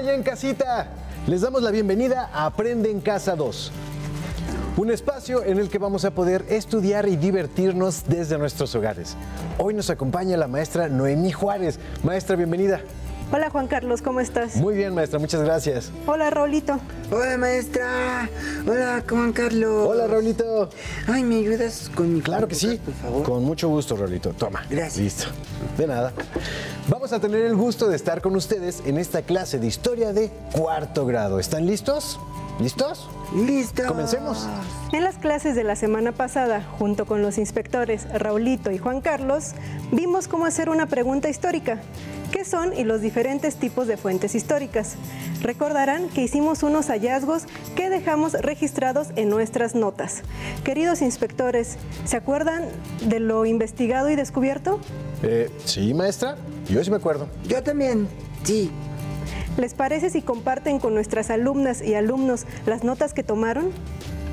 allá en casita? Les damos la bienvenida a Aprende en Casa 2. Un espacio en el que vamos a poder estudiar y divertirnos desde nuestros hogares. Hoy nos acompaña la maestra Noemí Juárez. Maestra, bienvenida. Hola Juan Carlos, ¿cómo estás? Muy bien, maestra, muchas gracias. Hola Raulito. Hola maestra. Hola Juan Carlos. Hola, Raulito. Ay, ¿me ayudas con mi Claro que sí. por favor? Con mucho gusto, Raulito. Toma. Gracias. Listo. De nada. Vamos a tener el gusto de estar con ustedes en esta clase de historia de cuarto grado. ¿Están listos? ¿Listos? Listo. Comencemos. En las clases de la semana pasada, junto con los inspectores Raulito y Juan Carlos, vimos cómo hacer una pregunta histórica. ¿Qué son y los diferentes tipos de fuentes históricas? Recordarán que hicimos unos hallazgos que dejamos registrados en nuestras notas. Queridos inspectores, ¿se acuerdan de lo investigado y descubierto? Eh, sí, maestra. Yo sí me acuerdo. Yo también. Sí. ¿Les parece si comparten con nuestras alumnas y alumnos las notas que tomaron?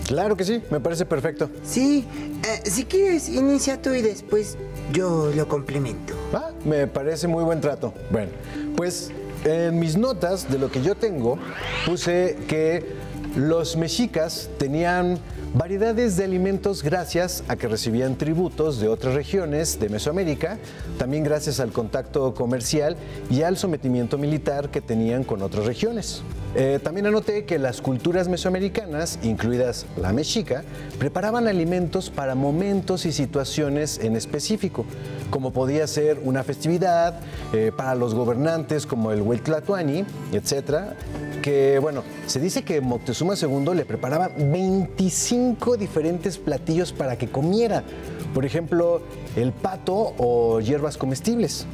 Claro que sí, me parece perfecto. Sí. Eh, si quieres, inicia tú y después yo lo complemento. Ah, me parece muy buen trato. Bueno, pues en mis notas de lo que yo tengo puse que los mexicas tenían variedades de alimentos gracias a que recibían tributos de otras regiones de Mesoamérica, también gracias al contacto comercial y al sometimiento militar que tenían con otras regiones. Eh, también anoté que las culturas mesoamericanas, incluidas la mexica, preparaban alimentos para momentos y situaciones en específico, como podía ser una festividad, eh, para los gobernantes como el Huitlatuani, etcétera, que bueno, se dice que Moctezuma II le preparaba 25 diferentes platillos para que comiera. Por ejemplo, el pato o hierbas comestibles.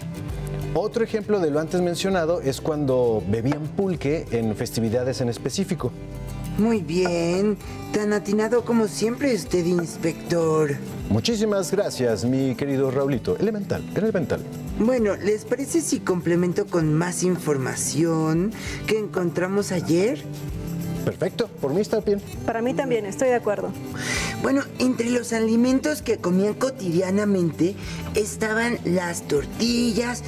Otro ejemplo de lo antes mencionado es cuando bebían pulque en festividades en específico. Muy bien. Tan atinado como siempre usted, inspector. Muchísimas gracias, mi querido Raulito. Elemental, elemental. Bueno, ¿les parece si complemento con más información que encontramos ayer? Perfecto, por mí está bien. Para mí también, estoy de acuerdo. Bueno, entre los alimentos que comían cotidianamente estaban las tortillas,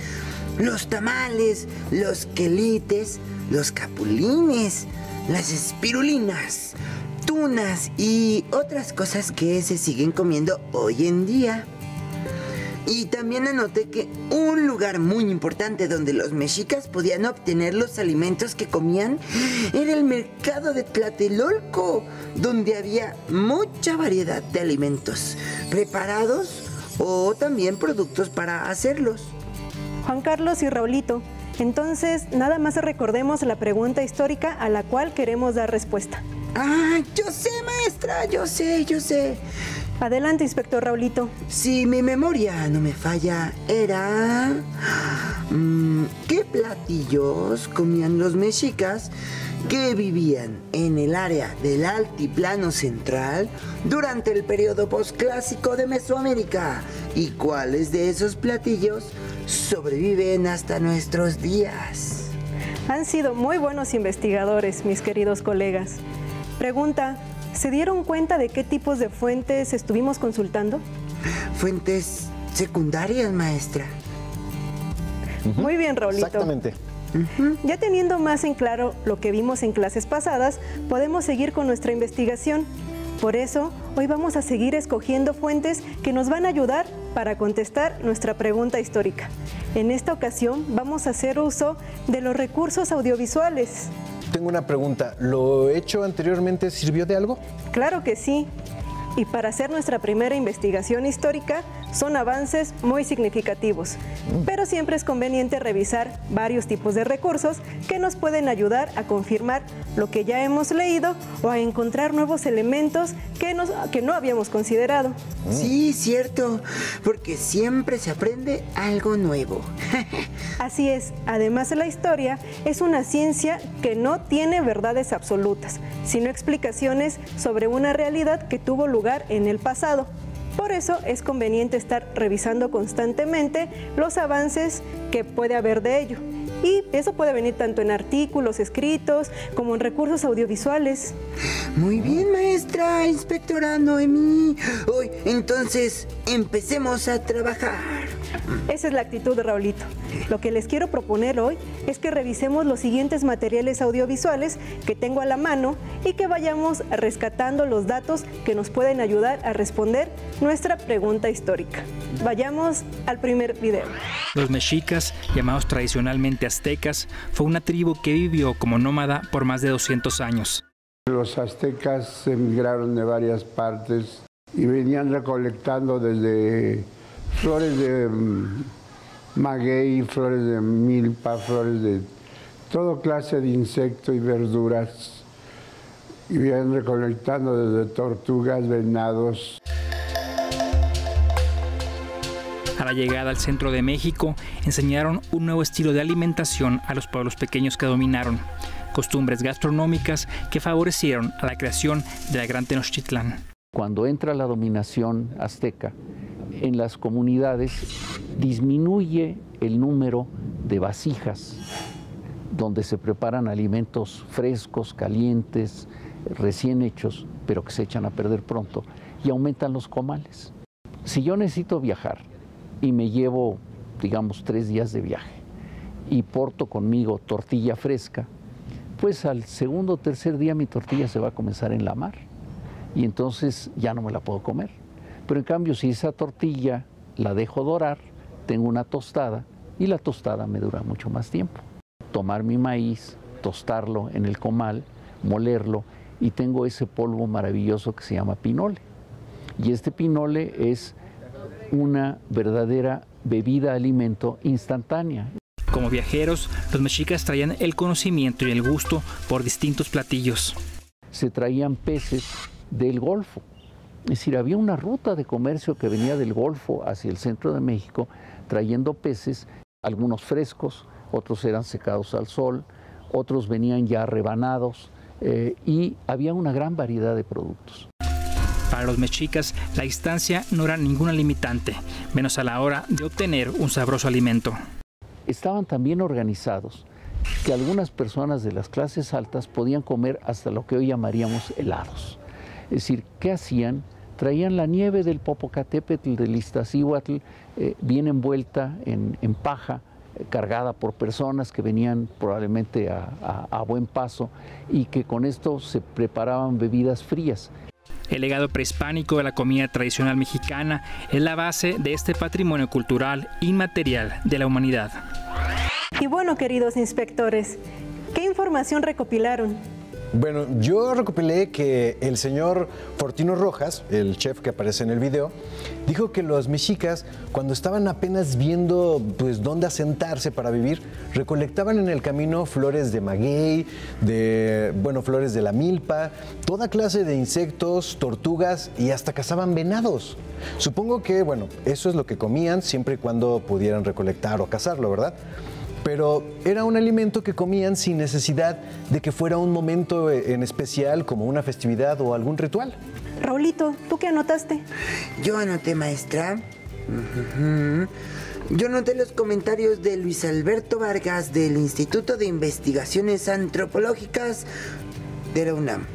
los tamales, los quelites, los capulines, las espirulinas, tunas y otras cosas que se siguen comiendo hoy en día. Y también anoté que un lugar muy importante donde los mexicas podían obtener los alimentos que comían era el mercado de Tlatelolco, donde había mucha variedad de alimentos preparados o también productos para hacerlos. Juan Carlos y Raulito, entonces nada más recordemos la pregunta histórica a la cual queremos dar respuesta. Ah, yo sé, maestra, yo sé, yo sé. Adelante, inspector Raulito. Si mi memoria no me falla, era... mm, ¿Qué platillos comían los mexicas que vivían en el área del altiplano central durante el periodo posclásico de Mesoamérica? ¿Y cuáles de esos platillos sobreviven hasta nuestros días? Han sido muy buenos investigadores, mis queridos colegas. Pregunta, ¿se dieron cuenta de qué tipos de fuentes estuvimos consultando? Fuentes secundarias, maestra. Muy bien, Raulito. Exactamente. Ya teniendo más en claro lo que vimos en clases pasadas, podemos seguir con nuestra investigación. Por eso, hoy vamos a seguir escogiendo fuentes que nos van a ayudar para contestar nuestra pregunta histórica. En esta ocasión vamos a hacer uso de los recursos audiovisuales. Tengo una pregunta. ¿Lo hecho anteriormente sirvió de algo? Claro que sí. Y para hacer nuestra primera investigación histórica son avances muy significativos. Pero siempre es conveniente revisar varios tipos de recursos que nos pueden ayudar a confirmar lo que ya hemos leído o a encontrar nuevos elementos que, nos- que no habíamos considerado. Sí, cierto, porque siempre se aprende algo nuevo. Así es, además la historia es una ciencia que no tiene verdades absolutas, sino explicaciones sobre una realidad que tuvo lugar en el pasado. Por eso es conveniente estar revisando constantemente los avances que puede haber de ello. Y eso puede venir tanto en artículos escritos como en recursos audiovisuales. Muy bien, maestra, inspectora Noemí. Hoy, entonces, empecemos a trabajar. Esa es la actitud de Raulito. Lo que les quiero proponer hoy es que revisemos los siguientes materiales audiovisuales que tengo a la mano y que vayamos rescatando los datos que nos pueden ayudar a responder nuestra pregunta histórica. Vayamos al primer video. Los mexicas, llamados tradicionalmente aztecas, fue una tribu que vivió como nómada por más de 200 años. Los aztecas emigraron de varias partes y venían recolectando desde flores de mm, maguey, flores de milpa, flores de toda clase de insectos y verduras. Y venían recolectando desde tortugas, venados. A la llegada al centro de México, enseñaron un nuevo estilo de alimentación a los pueblos pequeños que dominaron, costumbres gastronómicas que favorecieron a la creación de la Gran Tenochtitlán. Cuando entra la dominación azteca, en las comunidades disminuye el número de vasijas donde se preparan alimentos frescos, calientes, recién hechos, pero que se echan a perder pronto, y aumentan los comales. Si yo necesito viajar y me llevo, digamos, tres días de viaje y porto conmigo tortilla fresca, pues al segundo o tercer día mi tortilla se va a comenzar en la mar y entonces ya no me la puedo comer. Pero en cambio, si esa tortilla la dejo dorar, tengo una tostada y la tostada me dura mucho más tiempo. Tomar mi maíz, tostarlo en el comal, molerlo y tengo ese polvo maravilloso que se llama pinole. Y este pinole es una verdadera bebida alimento instantánea. Como viajeros, los mexicas traían el conocimiento y el gusto por distintos platillos. Se traían peces del Golfo. Es decir, había una ruta de comercio que venía del Golfo hacia el centro de México trayendo peces, algunos frescos, otros eran secados al sol, otros venían ya rebanados eh, y había una gran variedad de productos. Para los mexicas, la distancia no era ninguna limitante, menos a la hora de obtener un sabroso alimento. Estaban también organizados que algunas personas de las clases altas podían comer hasta lo que hoy llamaríamos helados. Es decir, ¿qué hacían? Traían la nieve del Popocatépetl, del Iztaccíhuatl, eh, bien envuelta en, en paja, eh, cargada por personas que venían probablemente a, a, a buen paso y que con esto se preparaban bebidas frías. El legado prehispánico de la comida tradicional mexicana es la base de este patrimonio cultural inmaterial de la humanidad. Y bueno, queridos inspectores, ¿qué información recopilaron? Bueno, yo recopilé que el señor Fortino Rojas, el chef que aparece en el video, dijo que los mexicas, cuando estaban apenas viendo pues dónde asentarse para vivir, recolectaban en el camino flores de maguey, de bueno, flores de la milpa, toda clase de insectos, tortugas y hasta cazaban venados. Supongo que, bueno, eso es lo que comían siempre y cuando pudieran recolectar o cazarlo, ¿verdad? Pero era un alimento que comían sin necesidad de que fuera un momento en especial como una festividad o algún ritual. Raulito, ¿tú qué anotaste? Yo anoté, maestra. Yo anoté los comentarios de Luis Alberto Vargas del Instituto de Investigaciones Antropológicas de la UNAM.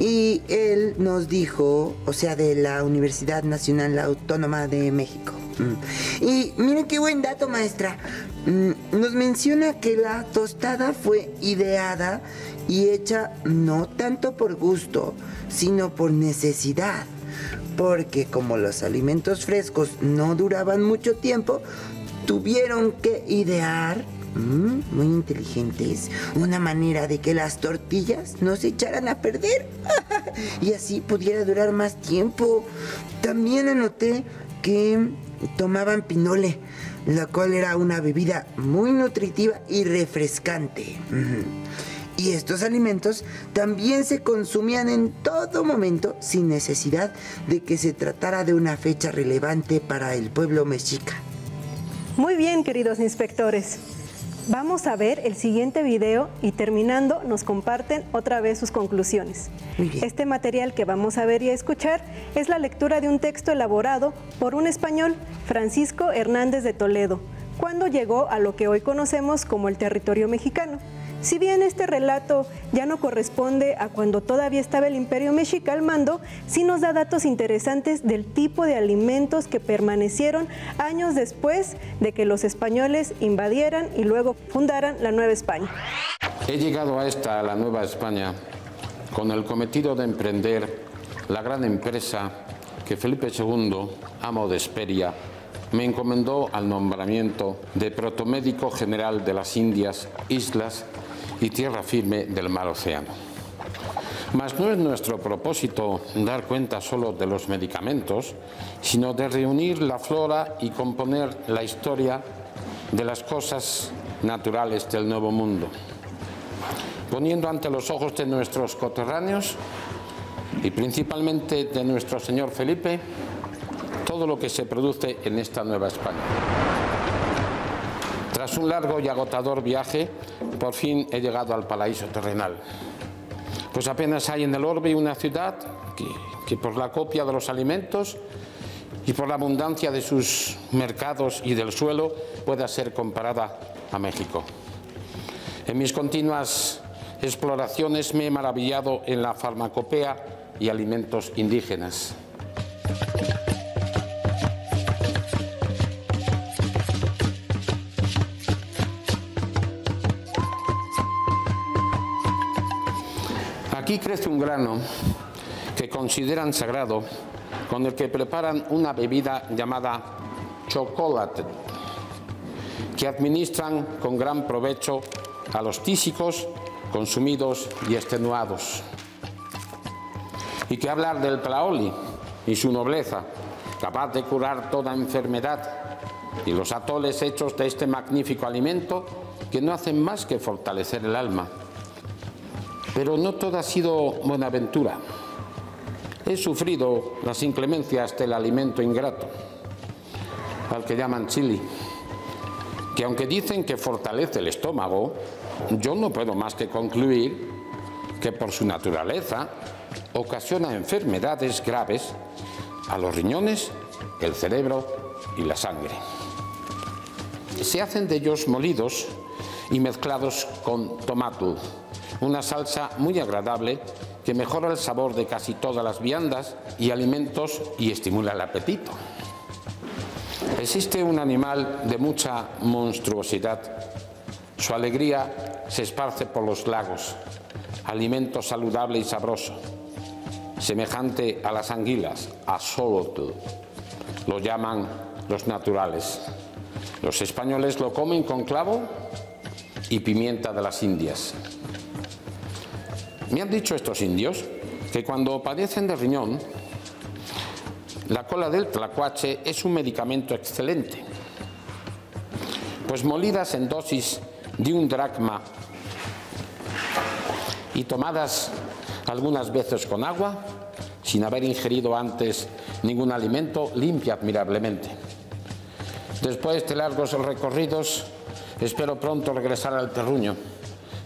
Y él nos dijo, o sea, de la Universidad Nacional Autónoma de México. Mm. Y miren qué buen dato, maestra. Mm, Nos menciona que la tostada fue ideada y hecha no tanto por gusto, sino por necesidad. Porque como los alimentos frescos no duraban mucho tiempo, tuvieron que idear, mm, muy inteligentes, una manera de que las tortillas no se echaran a perder y así pudiera durar más tiempo. También anoté que tomaban pinole, la cual era una bebida muy nutritiva y refrescante. Y estos alimentos también se consumían en todo momento sin necesidad de que se tratara de una fecha relevante para el pueblo mexica. Muy bien, queridos inspectores. Vamos a ver el siguiente video y terminando nos comparten otra vez sus conclusiones. Este material que vamos a ver y a escuchar es la lectura de un texto elaborado por un español, Francisco Hernández de Toledo, cuando llegó a lo que hoy conocemos como el territorio mexicano. Si bien este relato ya no corresponde a cuando todavía estaba el imperio mexica al mando, sí nos da datos interesantes del tipo de alimentos que permanecieron años después de que los españoles invadieran y luego fundaran la Nueva España. He llegado a esta, la Nueva España, con el cometido de emprender la gran empresa que Felipe II, amo de Esperia, me encomendó al nombramiento de protomédico general de las Indias, islas y tierra firme del mar océano. Mas no es nuestro propósito dar cuenta solo de los medicamentos, sino de reunir la flora y componer la historia de las cosas naturales del Nuevo Mundo, poniendo ante los ojos de nuestros coterráneos y principalmente de nuestro señor Felipe todo lo que se produce en esta Nueva España. Tras un largo y agotador viaje, por fin he llegado al paraíso terrenal. Pues apenas hay en el orbe una ciudad que, que por la copia de los alimentos y por la abundancia de sus mercados y del suelo pueda ser comparada a México. En mis continuas exploraciones me he maravillado en la farmacopea y alimentos indígenas. Aquí crece un grano que consideran sagrado, con el que preparan una bebida llamada chocolate, que administran con gran provecho a los tísicos consumidos y extenuados. Y que hablar del plaoli y su nobleza, capaz de curar toda enfermedad, y los atoles hechos de este magnífico alimento que no hacen más que fortalecer el alma. Pero no todo ha sido buena aventura. He sufrido las inclemencias del alimento ingrato, al que llaman chili, que aunque dicen que fortalece el estómago, yo no puedo más que concluir que por su naturaleza ocasiona enfermedades graves a los riñones, el cerebro y la sangre. Se hacen de ellos molidos y mezclados con tomato, una salsa muy agradable que mejora el sabor de casi todas las viandas y alimentos y estimula el apetito. Existe un animal de mucha monstruosidad. Su alegría se esparce por los lagos, alimento saludable y sabroso, semejante a las anguilas, a solotl. Lo llaman los naturales. Los españoles lo comen con clavo y pimienta de las Indias. Me han dicho estos indios que cuando padecen de riñón, la cola del tlacuache es un medicamento excelente, pues molidas en dosis de un dracma y tomadas algunas veces con agua, sin haber ingerido antes ningún alimento, limpia admirablemente. Después de largos recorridos, espero pronto regresar al terruño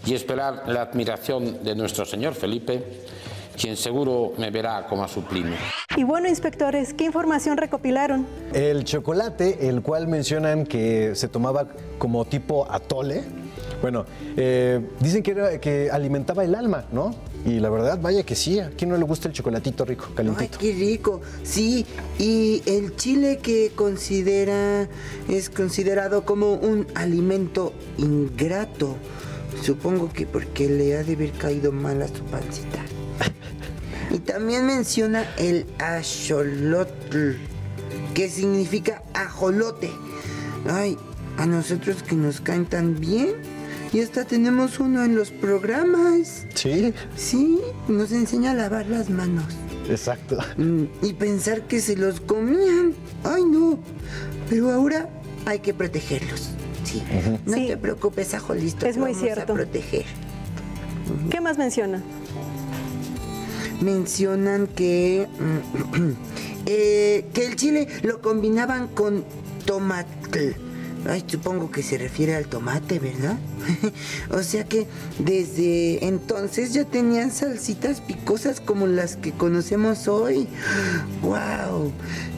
y esperar la admiración de nuestro señor Felipe, quien seguro me verá como a su primo. Y bueno, inspectores, ¿qué información recopilaron? El chocolate, el cual mencionan que se tomaba como tipo atole, bueno, eh, dicen que, era, que alimentaba el alma, ¿no? Y la verdad, vaya que sí, ¿a quién no le gusta el chocolatito rico, calentito? Ay, qué rico. Sí, y el chile que considera es considerado como un alimento ingrato. Supongo que porque le ha de haber caído mal a su pancita. y también menciona el axolotl, que significa ajolote. Ay, a nosotros que nos caen tan bien. Y hasta tenemos uno en los programas. Sí, Sí, nos enseña a lavar las manos. exacto. Mm, Y pensar que se los comían. Ay, no. Pero ahora hay que protegerlos. Sí. No Sí. te preocupes, ajolisto. Es te muy vamos cierto. A proteger. ¿Qué más menciona? Mencionan que. mm, eh, que el chile lo combinaban con tomate. Ay, supongo que se refiere al tomate, ¿verdad? o sea que desde entonces ya tenían salsitas picosas como las que conocemos hoy. ¡Wow!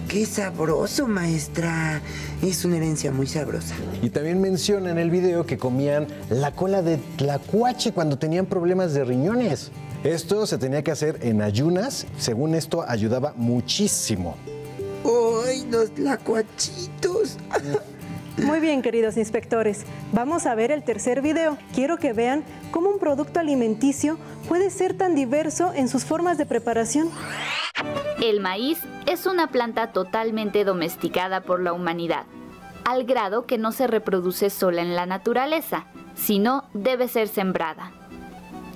Qué sabroso, maestra. Es una herencia muy sabrosa. Y también menciona en el video que comían la cola de tlacuache cuando tenían problemas de riñones. Esto se tenía que hacer en ayunas. Según esto, ayudaba muchísimo. ¡Ay, los tlacuachitos! Muy bien, queridos inspectores. Vamos a ver el tercer video. Quiero que vean cómo un producto alimenticio puede ser tan diverso en sus formas de preparación. El maíz es una planta totalmente domesticada por la humanidad, al grado que no se reproduce sola en la naturaleza, sino debe ser sembrada.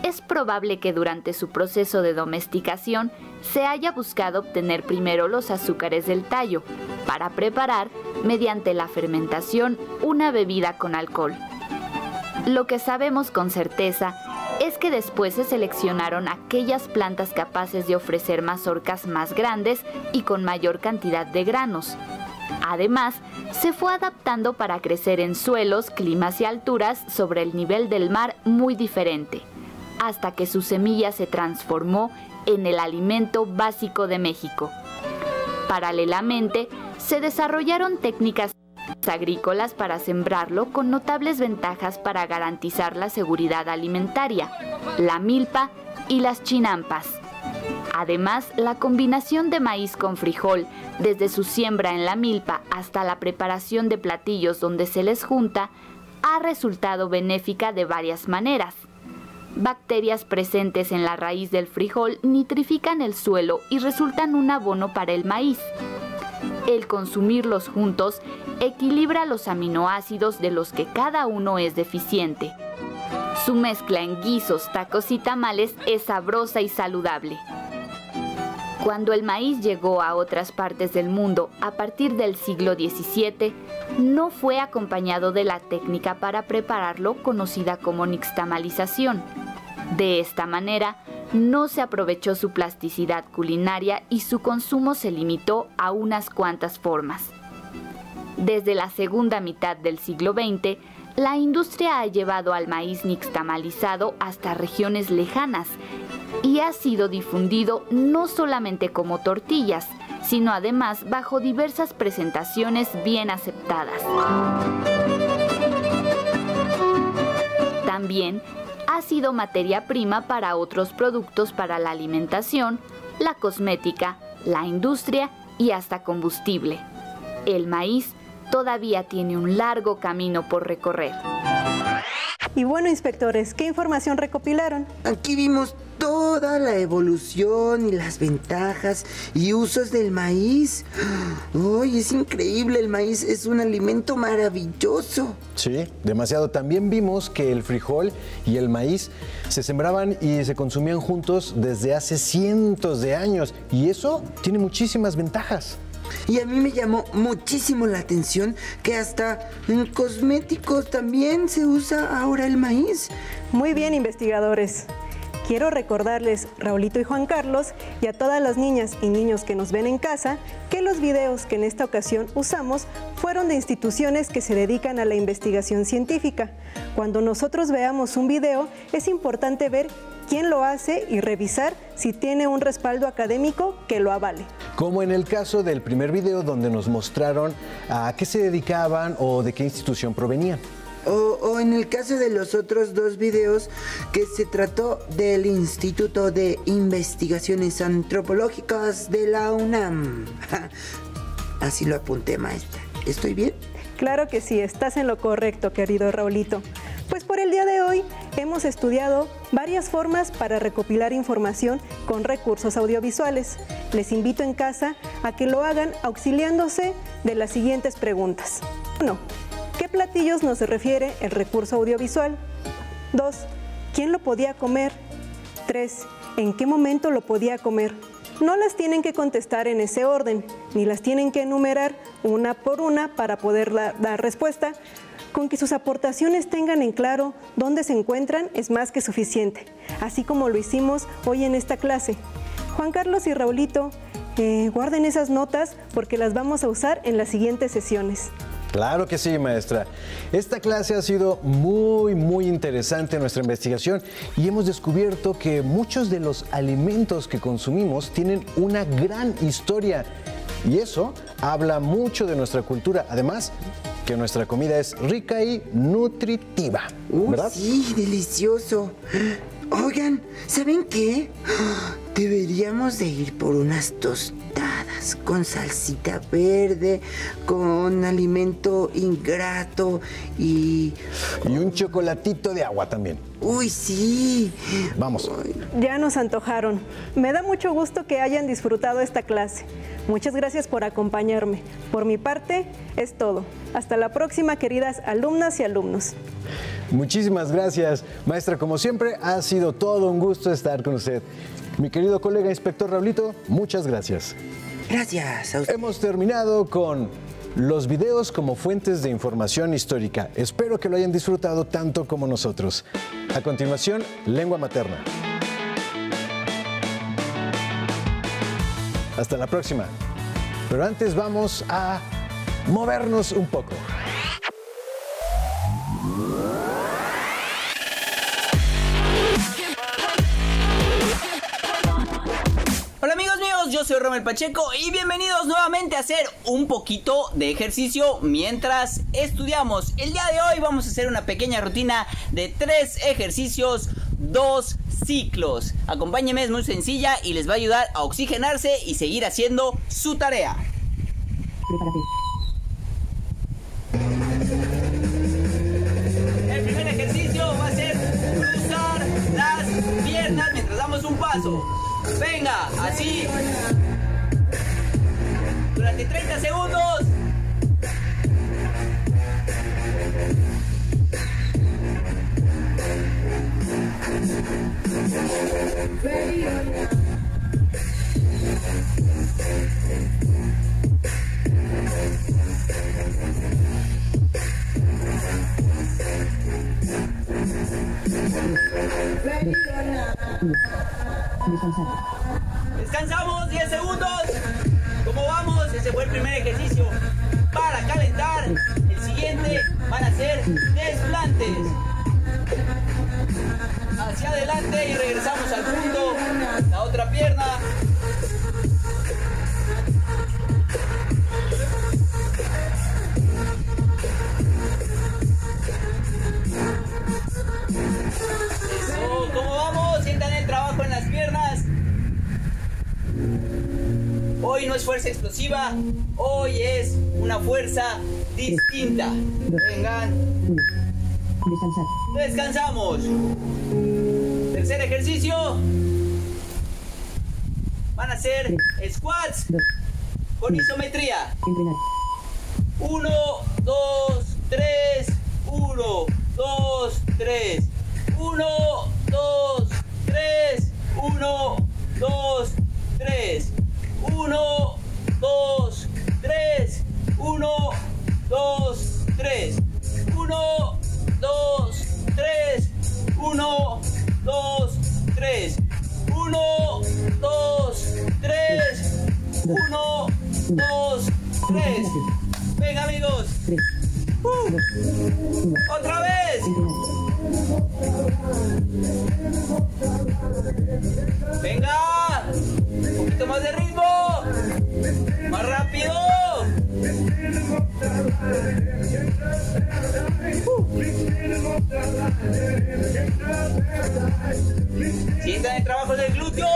Es probable que durante su proceso de domesticación se haya buscado obtener primero los azúcares del tallo para preparar, mediante la fermentación, una bebida con alcohol. Lo que sabemos con certeza es que después se seleccionaron aquellas plantas capaces de ofrecer mazorcas más grandes y con mayor cantidad de granos. Además, se fue adaptando para crecer en suelos, climas y alturas sobre el nivel del mar muy diferente, hasta que su semilla se transformó en el alimento básico de México. Paralelamente, se desarrollaron técnicas agrícolas para sembrarlo con notables ventajas para garantizar la seguridad alimentaria, la milpa y las chinampas. Además, la combinación de maíz con frijol, desde su siembra en la milpa hasta la preparación de platillos donde se les junta, ha resultado benéfica de varias maneras. Bacterias presentes en la raíz del frijol nitrifican el suelo y resultan un abono para el maíz. El consumirlos juntos equilibra los aminoácidos de los que cada uno es deficiente. Su mezcla en guisos, tacos y tamales es sabrosa y saludable. Cuando el maíz llegó a otras partes del mundo a partir del siglo XVII, no fue acompañado de la técnica para prepararlo conocida como nixtamalización. De esta manera, no se aprovechó su plasticidad culinaria y su consumo se limitó a unas cuantas formas. Desde la segunda mitad del siglo XX, la industria ha llevado al maíz nixtamalizado hasta regiones lejanas y ha sido difundido no solamente como tortillas, sino además bajo diversas presentaciones bien aceptadas. También ha sido materia prima para otros productos para la alimentación, la cosmética, la industria y hasta combustible. El maíz todavía tiene un largo camino por recorrer. Y bueno, inspectores, ¿qué información recopilaron? Aquí vimos toda la evolución y las ventajas y usos del maíz. ¡Ay, es increíble! El maíz es un alimento maravilloso. Sí, demasiado. También vimos que el frijol y el maíz se sembraban y se consumían juntos desde hace cientos de años. Y eso tiene muchísimas ventajas. Y a mí me llamó muchísimo la atención que hasta en cosméticos también se usa ahora el maíz. Muy bien, investigadores. Quiero recordarles, Raulito y Juan Carlos, y a todas las niñas y niños que nos ven en casa, que los videos que en esta ocasión usamos fueron de instituciones que se dedican a la investigación científica. Cuando nosotros veamos un video, es importante ver quién lo hace y revisar si tiene un respaldo académico que lo avale. Como en el caso del primer video donde nos mostraron a qué se dedicaban o de qué institución provenían. O, en el caso de los otros dos videos que se trató del Instituto de Investigaciones Antropológicas de la UNAM. Así lo apunté, maestra. ¿Estoy bien? Claro que sí, estás en lo correcto, querido Raulito. Pues por el día de hoy hemos estudiado varias formas para recopilar información con recursos audiovisuales. Les invito en casa a que lo hagan auxiliándose de las siguientes preguntas. 1. ¿Qué platillos nos refiere el recurso audiovisual? 2. ¿Quién lo podía comer? 3. ¿En qué momento lo podía comer? No las tienen que contestar en ese orden, ni las tienen que enumerar una por una para poder dar respuesta. Con que sus aportaciones tengan en claro dónde se encuentran es más que suficiente, así como lo hicimos hoy en esta clase. Juan Carlos y Raulito, eh, guarden esas notas porque las vamos a usar en las siguientes sesiones. Claro que sí, maestra. Esta clase ha sido muy, muy interesante nuestra investigación y hemos descubierto que muchos de los alimentos que consumimos tienen una gran historia Y eso habla mucho de nuestra cultura. Además, que nuestra comida es rica y nutritiva. Uy, ¿Verdad? sí, delicioso. Oigan, ¿saben qué? Deberíamos de ir por unas tostadas con salsita verde, con alimento ingrato y... Y un chocolatito de agua también. Uy, sí. Vamos. Ya nos antojaron. Me da mucho gusto que hayan disfrutado esta clase. Muchas gracias por acompañarme. Por mi parte, es todo. Hasta la próxima, queridas alumnas y alumnos. Muchísimas gracias, maestra. Como siempre, ha sido todo un gusto estar con usted. Mi querido colega inspector Raulito, muchas gracias. Gracias a usted. Hemos terminado con los videos como fuentes de información histórica. Espero que lo hayan disfrutado tanto como nosotros. A continuación, lengua materna. Hasta la próxima. Pero antes vamos a movernos un poco. Yo soy Romel Pacheco y bienvenidos nuevamente a hacer un poquito de ejercicio mientras estudiamos. El día de hoy vamos a hacer una pequeña rutina de tres ejercicios, dos ciclos. Acompáñenme, es muy sencilla y les va a ayudar a oxigenarse y seguir haciendo su tarea. El primer ejercicio va a ser cruzar las piernas mientras damos un paso. Venga, así. Durante 30 segundos. Descansamos 10 segundos. ¿Cómo vamos? Ese fue el primer ejercicio para calentar. El siguiente van a ser desplantes. Hacia adelante y regresamos al punto. Hoy no es fuerza explosiva, hoy es una fuerza distinta. Vengan. Descansar. Descansamos. Tercer ejercicio. Van a ser squats con isometría. Uno, dos, tres. Uno, dos, tres. Uno, dos, tres. Uno, dos, tres. 1, 2, 3, 1, 2, 3, 1, 2, 3, 1, 2, 3, 1, 2, 3, 1, 2, 3. Venga amigos. Otra vez. Trabajo del glúteo.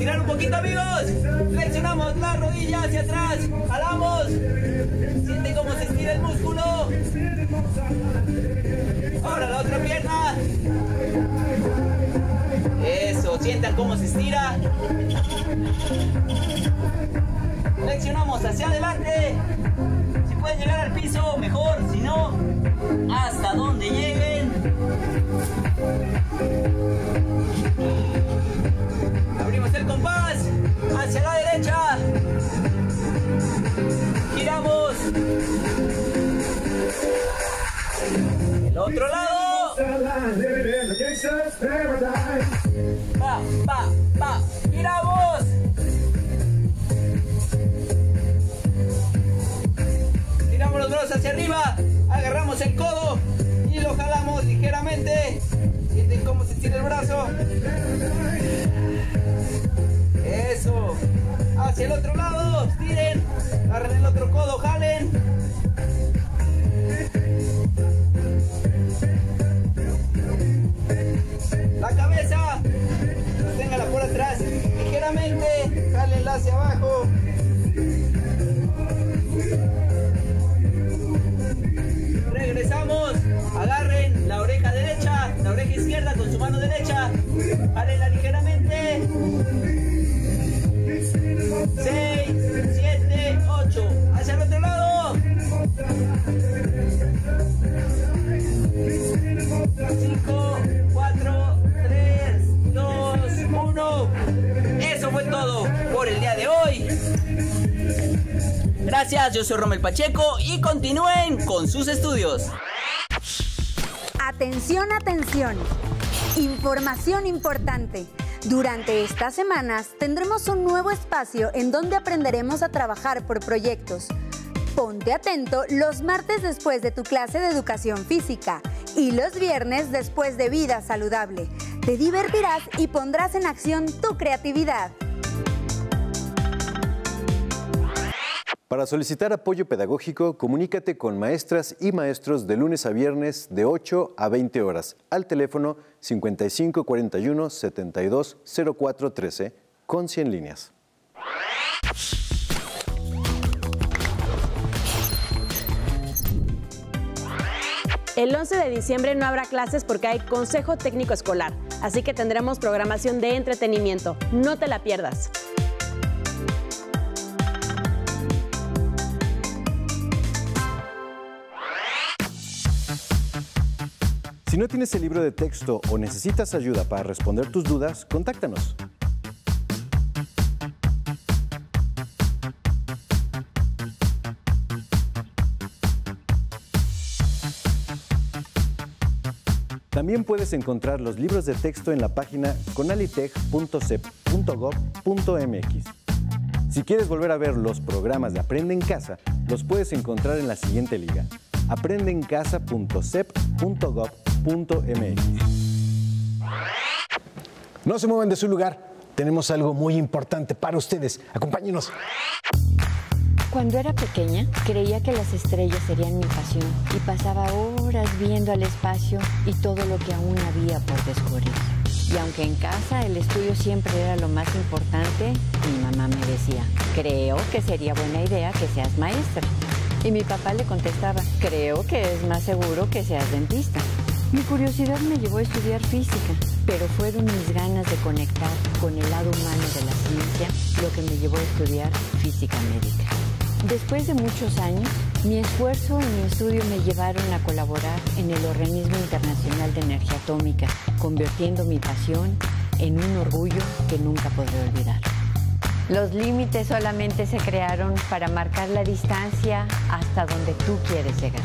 Estirar un poquito, amigos. Flexionamos la rodilla hacia atrás. Jalamos. Siente cómo se estira el músculo. Ahora la otra pierna. Eso, sientan cómo se estira. Flexionamos hacia adelante. Si pueden llegar al piso, mejor. Si no, hasta donde lleguen. Va, va, va. Giramos. Tiramos los brazos hacia arriba. Agarramos el codo y lo jalamos ligeramente. Sienten cómo se estira el brazo. Eso. Hacia el otro lado. Tiren. Agarren el otro codo. Ligeramente. Jálenla hacia abajo. Regresamos. Agarren la oreja derecha, la oreja izquierda con su mano derecha. Jálenla ligeramente. Gracias, yo soy Romel Pacheco y continúen con sus estudios. Atención, atención. Información importante. Durante estas semanas tendremos un nuevo espacio en donde aprenderemos a trabajar por proyectos. Ponte atento los martes después de tu clase de educación física y los viernes después de vida saludable. Te divertirás y pondrás en acción tu creatividad. Para solicitar apoyo pedagógico, comunícate con maestras y maestros de lunes a viernes de 8 a 20 horas al teléfono 5541 720413 con 100 líneas. El 11 de diciembre no habrá clases porque hay Consejo Técnico Escolar, así que tendremos programación de entretenimiento. No te la pierdas. Si no tienes el libro de texto o necesitas ayuda para responder tus dudas, contáctanos. También puedes encontrar los libros de texto en la página conalitech.cep.gov.mx. Si quieres volver a ver los programas de Aprende en Casa, los puedes encontrar en la siguiente liga: aprendeencasa.cep.gov.mx. No se muevan de su lugar, tenemos algo muy importante para ustedes. Acompáñenos. Cuando era pequeña, creía que las estrellas serían mi pasión y pasaba horas viendo al espacio y todo lo que aún había por descubrir. Y aunque en casa el estudio siempre era lo más importante, mi mamá me decía, creo que sería buena idea que seas maestra. Y mi papá le contestaba, creo que es más seguro que seas dentista. Mi curiosidad me llevó a estudiar física, pero fueron mis ganas de conectar con el lado humano de la ciencia lo que me llevó a estudiar física médica. Después de muchos años, mi esfuerzo y mi estudio me llevaron a colaborar en el Organismo Internacional de Energía Atómica, convirtiendo mi pasión en un orgullo que nunca podré olvidar. Los límites solamente se crearon para marcar la distancia hasta donde tú quieres llegar.